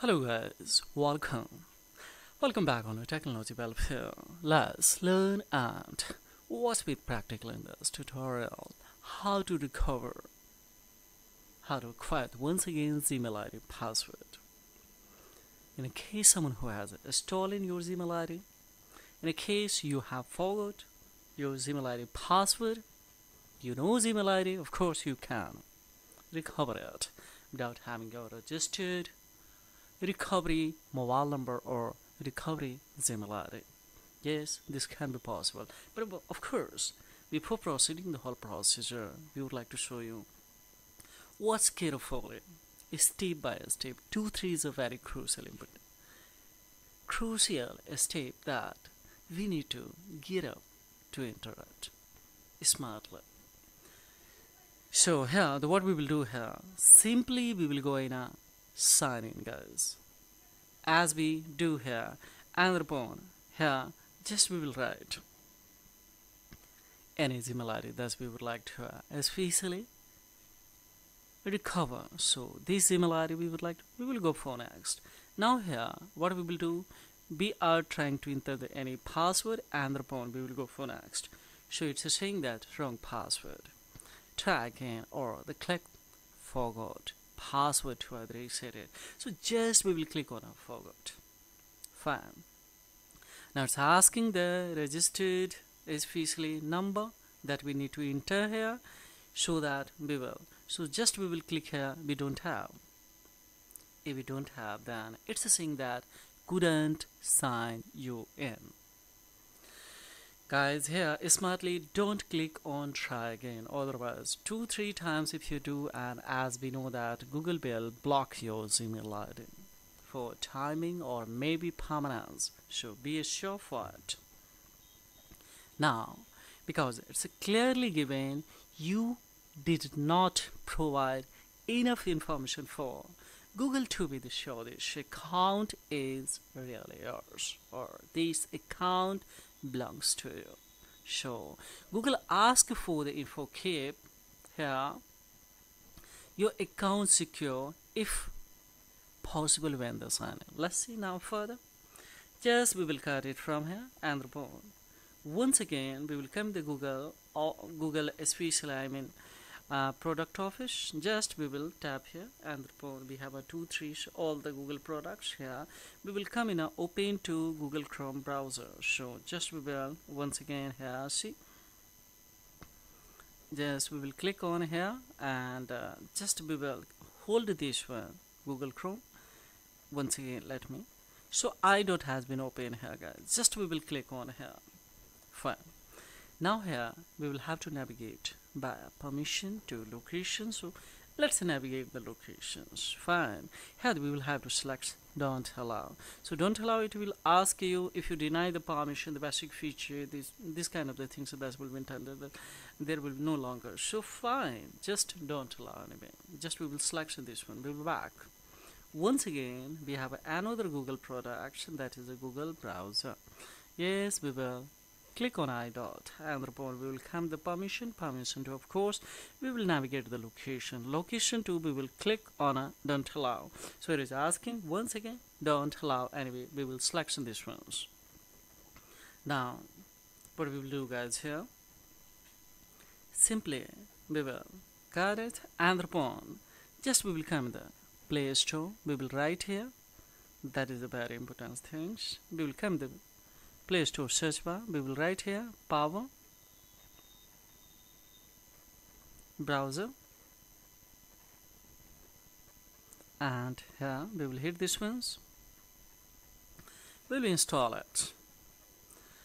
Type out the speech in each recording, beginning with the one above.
Hello guys, welcome. Welcome back on a Technology Welfare. Let's learn and watch with practical in this tutorial how to recover, how to acquire once again Gmail ID password. In a case someone who has stolen your Gmail ID, in a case you have forgot your Gmail ID password, you know Gmail ID, of course you can recover it without having got registered recovery mobile number or recovery ID. Yes, this can be possible. But of course, before proceeding the whole procedure, we would like to show you what's carefully, step by step. Two, three is a very crucial input. Crucial step that we need to get up to enter it smartly. So here, the what we will do here, simply we will go in a sign in guys. As we do here and upon here just we will write. Any ID that we would like to uh, especially recover. So this ID we would like to, we will go for next. Now here what we will do we are trying to enter the any password and upon we will go for next. So it's saying that wrong password. Try again or the click forgot password to have reset it so just we will click on a forgot. Fine. Now it's asking the registered especially number that we need to enter here. So that we will so just we will click here we don't have. If we don't have then it's saying that couldn't sign you in guys here smartly don't click on try again. Otherwise two three times if you do and as we know that google will block your gmail id for timing or maybe permanence. So be sure for it. Now because it's clearly given you did not provide enough information for Google to be the sure this account is really yours or this account belongs to you. So Google ask for the info keep here your account secure if possible when the sign in. Let's see now further. Just we will cut it from here and report. Once again we will come to Google or Google especially I mean uh, product office just we will tap here and we have a two three all the google products here. We will come in a open to google chrome browser. So just we will once again here see. Just we will click on here and uh, just we will hold this one google chrome. Once again let me. So idot has been open here guys. Just we will click on here. Fine. Now here we will have to navigate by permission to location so let's navigate the locations. Fine. Here we will have to select don't allow. So don't allow it will ask you if you deny the permission the basic feature this this kind of the things that will be intended there will be no longer. So fine. Just don't allow anyway. Just we will select this one. We'll be back. Once again we have another google product that is a google browser. Yes we will click on i dot and report we will come the permission permission to of course we will navigate the location. Location to we will click on a don't allow. So it is asking once again don't allow. Anyway we will selection this ones now what we will do guys here? Simply we will cut it and upon just we will come in the play store. We will write here. That is a very important things. We will come the Play Store search bar. We will write here power browser and here we will hit this ones. We will install it.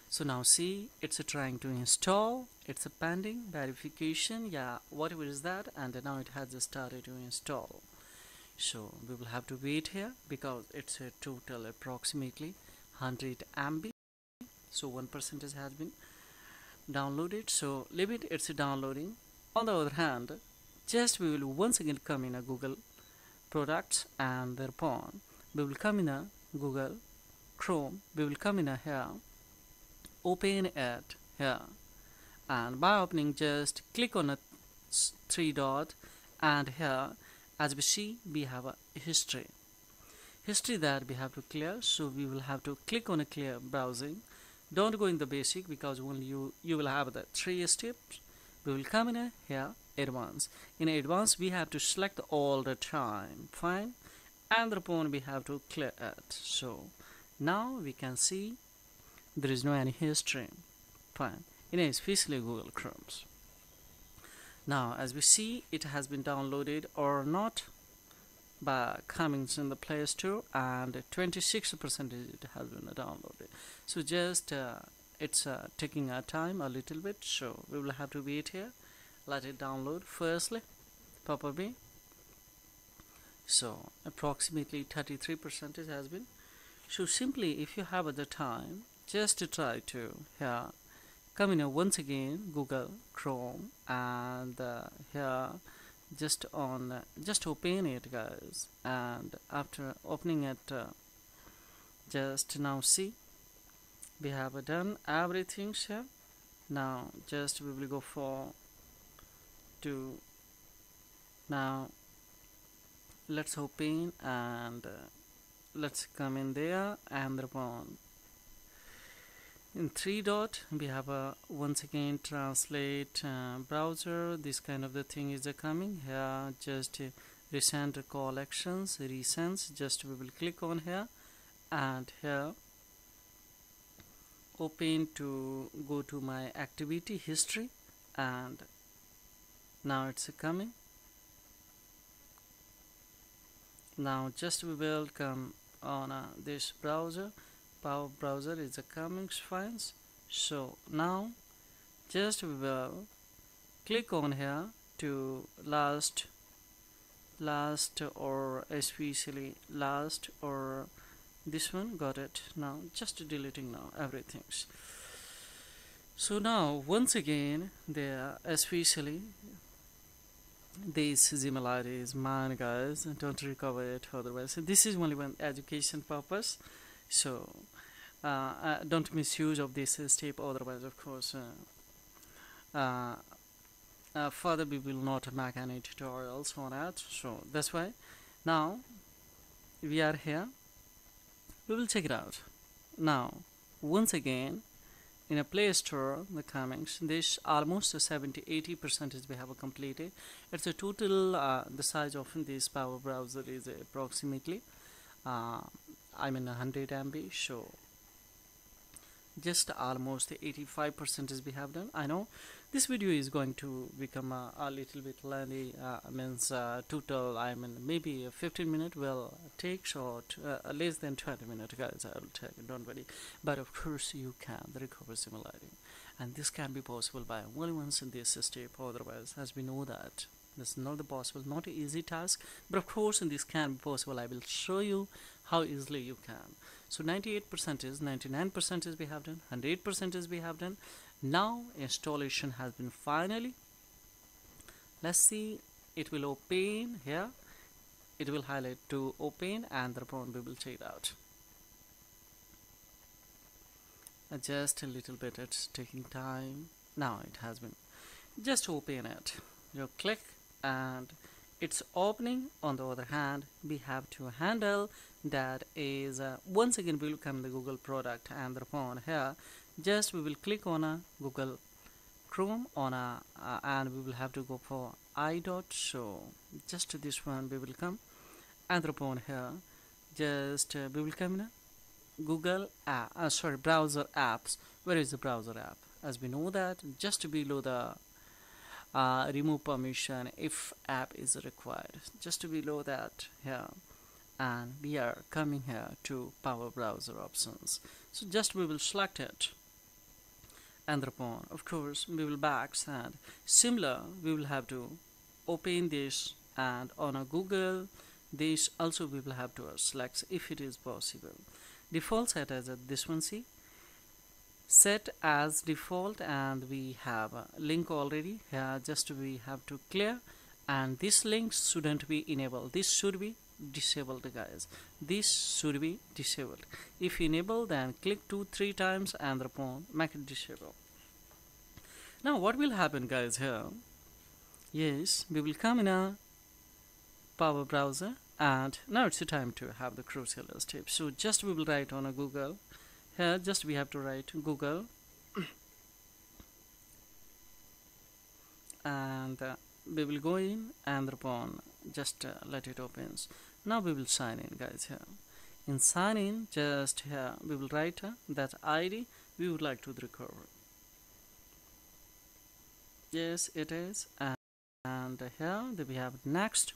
So now see it's a trying to install. It's a pending verification. Yeah whatever is that and now it has started to install. So we will have to wait here because it's a total approximately 100 MB so one percentage has been downloaded. So leave it it's downloading. On the other hand just we will once again come in a google products and thereupon we will come in a google chrome. We will come in a here. Open it here. And by opening just click on a three dot and here. As we see we have a history. History that we have to clear. So we will have to click on a clear browsing don't go in the basic because only you you will have the three steps. We will come in here advance. In advance we have to select all the time. Fine. And the upon we have to clear it. So now we can see there is no any history. Fine. In especially google chromes now as we see it has been downloaded or not by coming in the play store and 26 percent it has been downloaded. So just uh, it's uh, taking our time a little bit so we will have to wait here. Let it download. Firstly Pop-up so approximately 33 percentage has been. So simply if you have the time just to try to here come in once again Google Chrome and uh, here just on just open it guys. And after opening it uh, just now see we have done everything here now just we will go for to now let's open and uh, let's come in there and upon in three dot. We have a once again translate uh, browser. This kind of the thing is coming here. Just uh, recent collections recents just we will click on here. And here open to go to my activity history. And now it's coming. Now just we will come on uh, this browser power browser is a coming files so now just we will click on here to last last or especially last or this one. Got it. Now just deleting now everything. So now once again there especially this similarity is mine guys. Don't recover it otherwise. This is only one education purpose so uh, uh, don't misuse of this step otherwise of course uh, uh, further we will not make any tutorials on that. So that's why now we are here. We will check it out. Now once again in a play store the comics this almost 70 80 percentage we have completed. It's a total uh, the size of this power browser is approximately uh, I'm in 100 MB so just almost 85 percentage we have done. I know this video is going to become a, a little bit lengthy uh, means uh, total I mean maybe 15 minute will take short uh, less than 20 minutes guys I will take don't worry. But of course you can recover similarity and this can be possible by only once in this step otherwise as we know that this is not the possible not an easy task but of course in this can be possible. I will show you how easily you can. So 98% is 99% is we have done 100% is we have done. Now installation has been finally. Let's see it will open here. It will highlight to open and thereupon we will check it out. Uh, just a little bit it's taking time. Now it has been just open it. You click and it's opening. On the other hand we have to handle that is uh, once again we will come the google product and thereupon here. Just we will click on a Google Chrome on a uh, and we will have to go for i dot so just to this one we will come. And upon here. Just uh, we will come in a Google app, uh, sorry browser apps. Where is the browser app? As we know that just below the uh, remove permission if app is required. Just below that here. And we are coming here to power browser options. So just we will select it. And upon of course we will backside similar we will have to open this and on a Google. This also we will have to select if it is possible. Default set as this one see set as default and we have a link already. Here just we have to clear and this link shouldn't be enabled. This should be disabled guys. This should be disabled. If enable then click two three times and upon make it disable. Now what will happen guys here? Yes we will come in a power browser and now it's the time to have the crucial step. So just we will write on a google here just we have to write google. And uh, we will go in and upon just uh, let it opens now we will sign in guys here. In sign in just here we will write uh, that id we would like to recover. Yes it is. And, and here we have next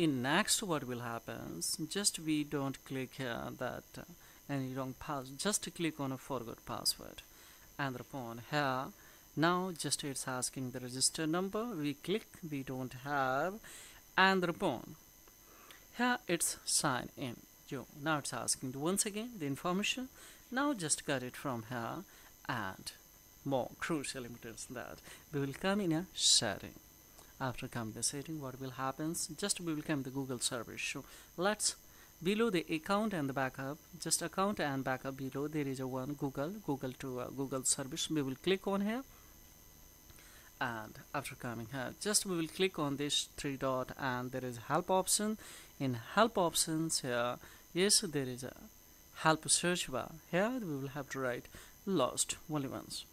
in next what will happen? Just we don't click here that uh, any wrong pass just click on a forgot password. And upon here. Now just it's asking the register number. We click we don't have. And upon here it's sign in. You now it's asking once again the information. Now just got it from here. And more crucial is that. We will come in a setting after coming the setting what will happen? Just we will come the google service. So let's below the account and the backup just account and backup below there is a one google google to uh, google service. We will click on here. And after coming here just we will click on this three dot and there is help option. In help options here yes there is a help search bar. Here we will have to write lost only once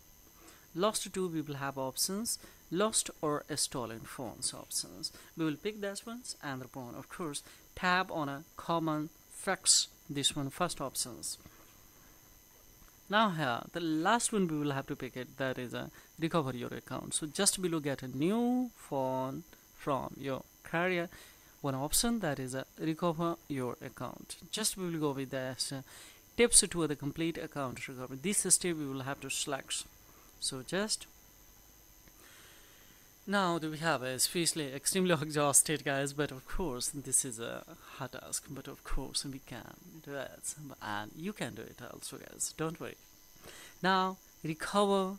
lost 2 we will have options. Lost or stolen phones options. We will pick those ones and upon of course tab on a common fix this one first options. Now here the last one we will have to pick it. That is a recover your account. So just below get a new phone from your carrier. One option that is a recover your account. Just we will go with this uh, tips to the complete account recovery. This step we will have to select so just now do we have a especially extremely exhausted guys but of course this is a hard task but of course we can do it and you can do it also guys. Don't worry. Now recover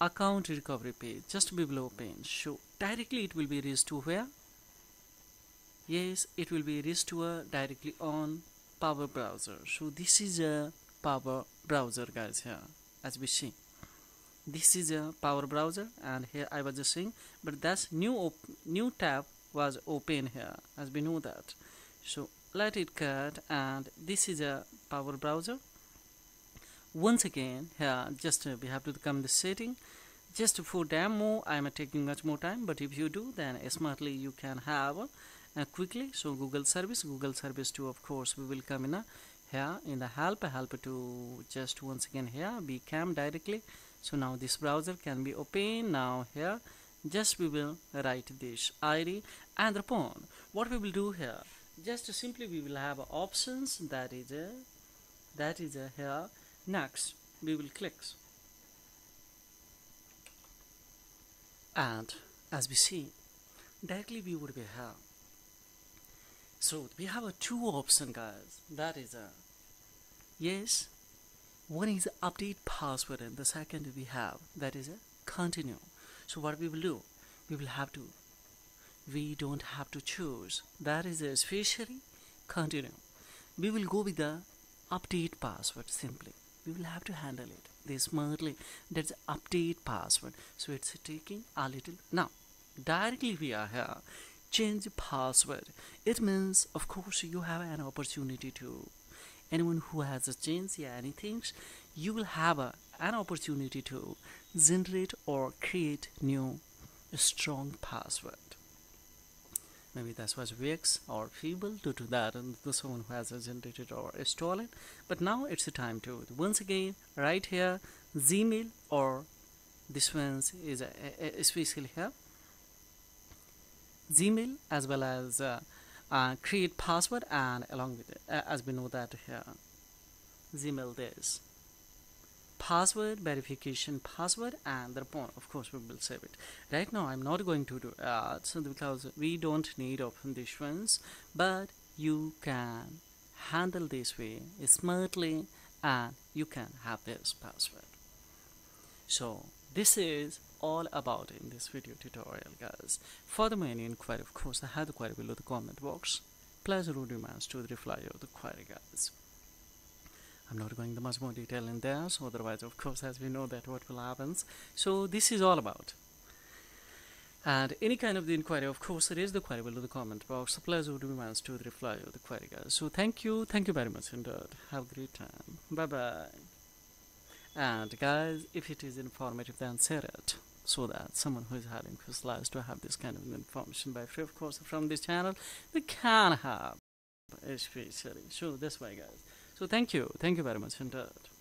account recovery page. Just below page so directly it will be to where? Yes it will be a directly on power browser. So this is a power browser guys here as we see this is a power browser and here I was just saying but that's new new tab was open here as we know that. So let it cut and this is a power browser. Once again here just uh, we have to come the setting. Just for demo I'm taking much more time but if you do then smartly you can have uh, quickly. So Google service Google service 2 of course we will come in a here in the help help to just once again here we cam directly so now this browser can be open. Now here just we will write this id and upon what we will do here? Just simply we will have options. That is a that is a here. Next we will click and as we see directly we would be here. So we have a two option guys. That is a yes one is update password and the second we have? That is a continue. So what we will do? We will have to we don't have to choose. That is especially continue. We will go with the update password simply. We will have to handle it. This smartly that's update password. So it's taking a little now directly we are here change password. It means of course you have an opportunity to anyone who has a chance yeah anything you will have a, an opportunity to generate or create new strong password. Maybe that was weak or feeble to that and someone who has generated or stolen. But now it's the time to once again right here gmail or this one is uh, uh, uh, a, a, especially here. Gmail as well as uh, uh, create password and along with it uh, as we know that here gmail this password verification password and the thereupon of course we will save it. Right now i'm not going to do uh, so because we don't need open these ones but you can handle this way smartly and you can have this password. So this is all about in this video tutorial guys for the main inquiry of course I have the query below the comment box pleasure would demands to reply of the query guys I'm not going into much more detail in there so otherwise of course as we know that what will happen so this is all about And any kind of the inquiry, of course, it is the query below the comment box. The would be mine to the reply of the query, guys. So thank you, thank you very much indeed. Uh, have a great time. Bye bye. And guys, if it is informative, then share it so that someone who is having lives to have this kind of information by free of course from this channel, they can have especially. So this way, guys. So thank you, thank you very much indeed.